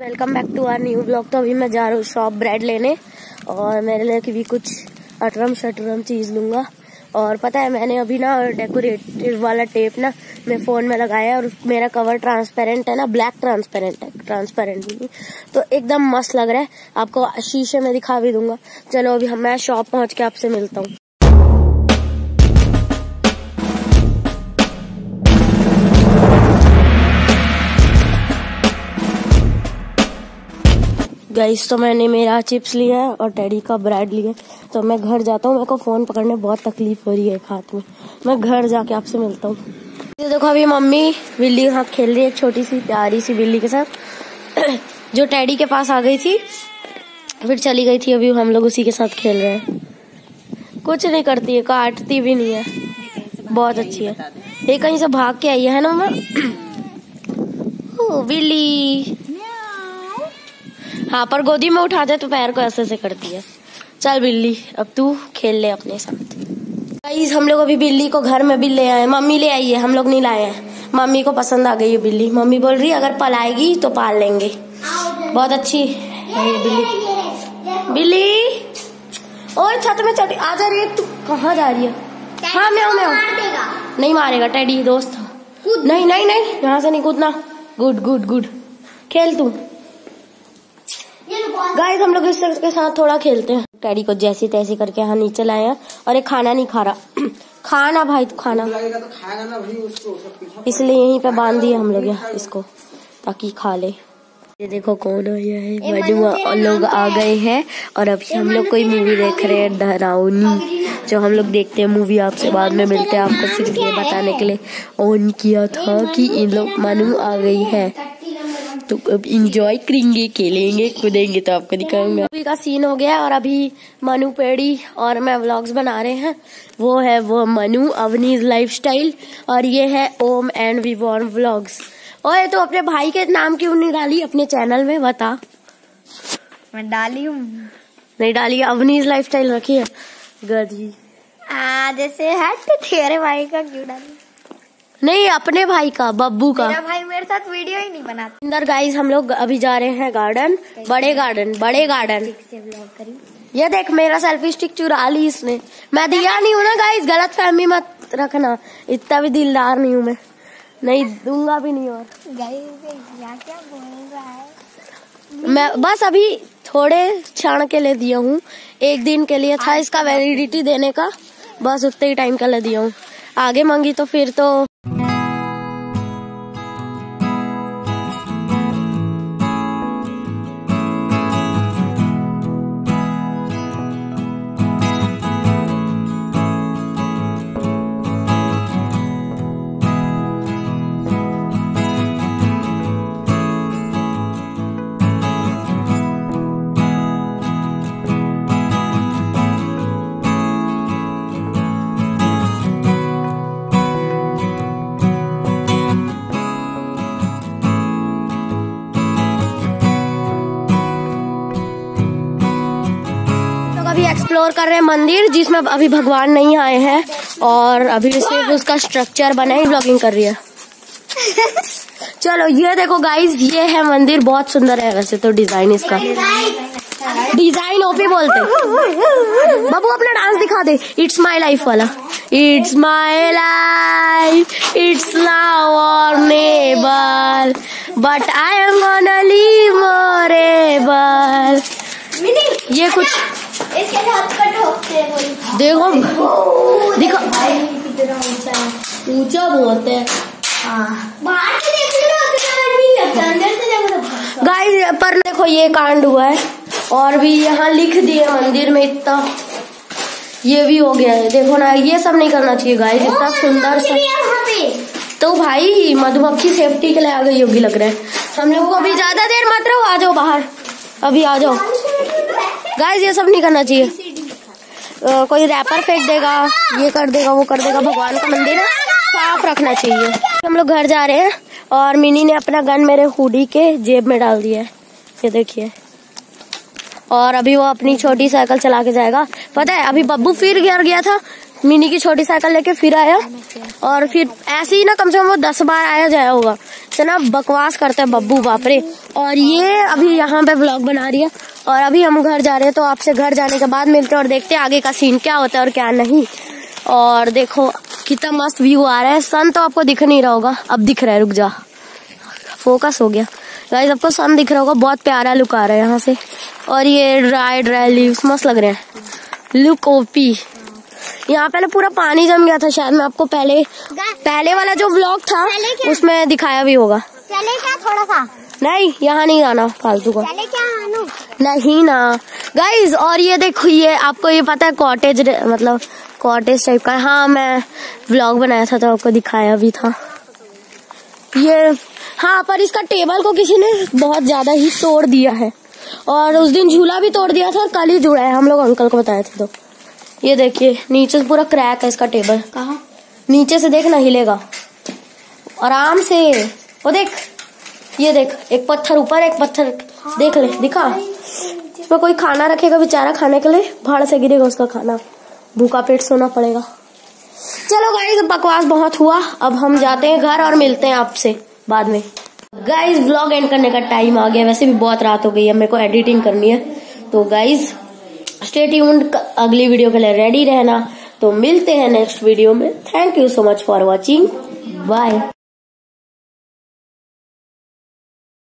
Welcome back to our new blog. तो अभी मैं जा रहा हूँ शॉप ब्रेड लेने और मेरे लिए भी कुछ अटरम शटरम चीज़ लूँगा। और पता है, मैंने अभी ना डेकोरेटिव वाला टेप ना मैं फ़ोन में लगाया और मेरा कवर ट्रांसपेरेंट है ना ब्लैक ट्रांसपेरेंट है ट्रांसपेरेंट भी नहीं। तो एकदम मस्त लग रहा है। आपको शीशे में दिखा भी दूँगा। चलो अभी मैं शॉप पहुँच के आपसे मिलता हूँ। गाइस तो मैंने मेरा चिप्स लिया है और डैडी का ब्रेड लिया तो मैं घर जाता हूँ, मेरे को फ़ोन पकड़ने बहुत तकलीफ़ हो रही है हाथ में। मैं घर जाके आपसे मिलता हूँ। देखो अभी मम्मी बिल्ली यहाँ खेल रही है छोटी सी, प्यारी सी बिल्ली के साथ। जो टैडी के पास आ गई थी, फिर चली गई थी, अभी हम लोग उसी के साथ खेल रहे हैं। कुछ नहीं करती है, काटती भी नहीं है। बहुत अच्छी है। ये कहीं से भाग के आई है ना मैं बिल्ली। हाँ पर गोदी में उठा दे तो पैर को ऐसे ऐसे करती है। चल बिल्ली अब तू खेल ले अपने साथ। गाइस हम लोग अभी बिल्ली को घर में भी ले आए मम्मी ले आई है हम लोग नहीं लाए हैं। मम्मी को पसंद आ गई है बिल्ली। मम्मी बोल रही है अगर पलाएगी तो पाल लेंगे। बहुत अच्छी है बिल्ली। बिल्ली और छत में चढ़। आ जा रही है तू कहाँ जा रही है? हाँ मैं मैं नहीं मारेगा टेडी दोस्त। नहीं नहीं नहीं यहाँ से नहीं कूदना। गुड गुड गुड खेल तू। गाइस हम लोग इस के साथ थोड़ा खेलते हैं। टैडी को जैसी तैसी करके यहाँ नीचे लाए हैं और ये खाना नहीं खा रहा। खाना भाई तो खाना इसलिए यहीं पे बाँध दिए हम लोग यहाँ इसको ताकि खा ले। ये देखो कौन आया है मनु लोग आ गए हैं। और अभी हम लोग कोई मूवी देख रहे हैं? डरावनी जो हम लोग देखते हैं मूवी आपसे बाद में मिलते हैं आपको सिर्फ़ ये बताने के लिए। ऑन किया था कि इन लोग मनु आ गई है। तो अब इंजॉय करेंगे खेलेंगे कूदेंगे तो आपको दिखाऊँगा। अभी का सीन हो गया और अभी मनु पेड़ी और मैं व्लॉग्स बना रहे हैं। वो है वो मनु अवनीज लाइफस्टाइल और ये है Om and we warm vlogs ओए तो अपने भाई के नाम क्यों नहीं डाली? अपने चैनल में बता। मैं डाली हूँ। नहीं डाली अवनीज लाइफस्टाइल रखी है। गधी। जैसे हट तेरे भाई का क्यों डाली? नहीं अपने भाई का बब्बू का। मेरा भाई मेरे साथ वीडियो ही नहीं बनाता। अंदर गाइस हम लोग अभी जा रहे हैं गार्डन बड़े गार्डन बड़े गार्डन ये देख मेरा सेल्फी स्टिक चुरा ली इसने। मैं दिया नहीं हूँ ना गाइस गलत फहमी मत रखना। इतना भी दिलदार नहीं हूँ मैं। नहीं दूँगा भी नहीं और। क्या क्या बोल रहा है? मैं बस अभी थोड़े क्षण के लिए दिया हूँ। एक दिन के लिए था इसका वैलिडिटी देने का। बस उतने ही टाइम के लिए दिया हूँ। आगे मांगी तो फिर तो अभी एक्सप्लोर कर रहे हैं मंदिर जिसमें अभी भगवान नहीं आए हैं और अभी सिर्फ़ उसका स्ट्रक्चर बना ही ब्लॉगिंग कर रही है। चलो ये देखो गाइस ये है मंदिर बहुत सुंदर है वैसे तो डिज़ाइन इसका। डिज़ाइन ओपी बोलते बाबू अपना डांस दिखा दे। इट्स माई लाइफ वाला। It's my life it's now or never but I am gonna live forever ये कुछ इसके हाथ पर ठोकते हैं देखो। देखो। ऊँचा है। बहुत है। तो गाइस पर देखो ये कांड हुआ है। और भी यहाँ लिख दिए मंदिर में इतना। ये भी हो गया है। देखो ना ये सब नहीं करना चाहिए गाइस इतना सुंदर सा तो भाई मधुमक्खी सेफ्टी के लिए आ गई होगी लग रहा है। हम लोग को अभी ज़्यादा देर मत रहो आ जाओ बाहर। अभी आ जाओ। गाइस ये सब नहीं करना चाहिए। कोई रैपर फेंक देगा, ये कर देगा, वो कर देगा, भगवान का मंदिर है साफ़ रखना चाहिए। हम लोग घर जा रहे हैं और मिनी ने अपना गन मेरे हुडी के जेब में डाल दिया है। ये देखिए। और अभी वो अपनी छोटी साइकिल चला के जाएगा। पता है, अभी बब्बू फिर गिर गया था मिनी की छोटी साइकिल लेके फिर आया। और फिर ऐसे ही ना कम से कम वो दस बार आया जाया होगा। इतना बकवास करते हैं बब्बू बापरे और ये अभी यहाँ पे ब्लॉग बना रही है। और अभी हम घर जा रहे हैं तो आपसे घर जाने के बाद मिलते हैं और देखते हैं आगे का सीन क्या होता है और क्या नहीं। और देखो, कितना मस्त व्यू आ रहा है। सन तो आपको दिख नहीं रहा होगा। अब दिख रहा है, रुक जा। फोकस हो गया। गाइस आपको सन दिख रहा होगा। बहुत प्यारा लुक आ रहा है यहाँ से। और ये ड्राई ड्राई लीव्स मस्त लग रहे हैं। लुक ओपी यहाँ पहले पूरा पानी जम गया था शायद मैं आपको पहले पहले वाला जो व्लॉग था उसमें दिखाया भी होगा। चले क्या थोड़ा सा? नहीं यहाँ नहीं जाना फालतू का। नहीं ना। गाइज़ और ये देखो ये आपको ये पता है कॉटेज मतलब कॉटेज टाइप का हाँ। मैं व्लॉग बनाया था तो आपको दिखाया भी था। ये हाँ पर इसका टेबल को किसी ने बहुत ज़्यादा ही तोड़ दिया है। और उस दिन झूला भी तोड़ दिया था और कल ही जुड़ा है। हम लोग अंकल को बताए थे तो। ये देखिए नीचे से पूरा क्रैक है इसका टेबल। कहा? नीचे से देख देखना हिलेगा आराम से। वो देख ये देख एक पत्थर ऊपर एक पत्थर देख ले दिखा। इसमें कोई खाना रखेगा बेचारा खाने के लिए? भाड़ से गिरेगा उसका खाना। भूखा पेट सोना पड़ेगा। चलो गाइस बकवास बहुत हुआ। अब हम जाते हैं घर और मिलते हैं आपसे बाद में। गाइज़ ब्लॉग एंड करने का टाइम आ गया। वैसे भी बहुत रात हो गई है मेरे को एडिटिंग करनी है। तो गाइस स्टे ट्यून्ड अगली वीडियो के लिए रेडी रहना। तो मिलते हैं नेक्स्ट वीडियो में। Thank you so much for watching bye